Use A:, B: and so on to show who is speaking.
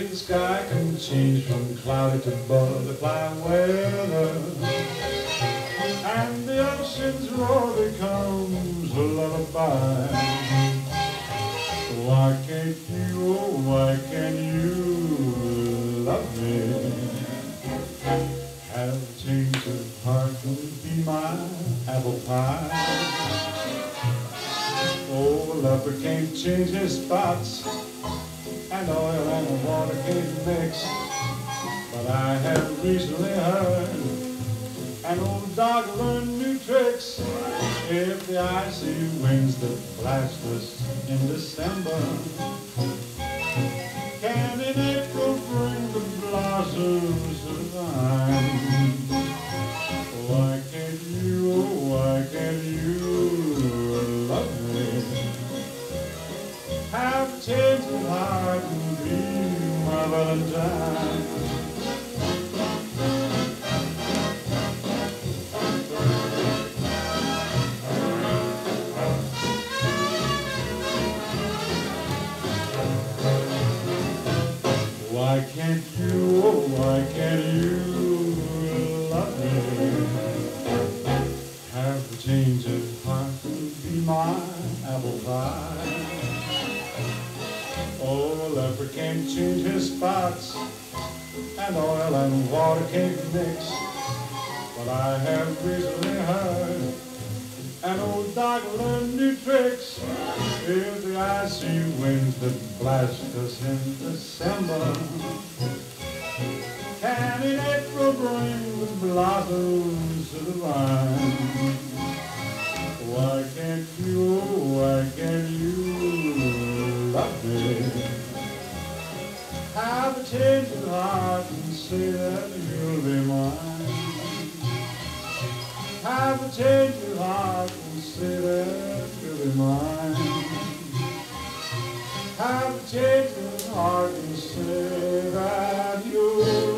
A: the sky can change from cloudy to butterfly weather. And the ocean's roar becomes a lullaby. Why can't you, oh, why can't you love me? Have a change of heart and be my apple pie. Oh, a lover can't change his spots and oil and water can't mix. But I have recently heard an old dog learn new tricks. If the icy winds that blast us in December Why can't you, oh, why can't you love me? Have a change of heart be my apple pie. Oh, leper can't change his spots, and oil and water can't mix. But I have recently heard an old dog learn new tricks. If the icy winds that blast us in December can in April bring the blossoms to the vine. Have a tender heart and say that you'll be mine. Have a tender heart and say that you'll be mine. Have a tender heart and say that you'll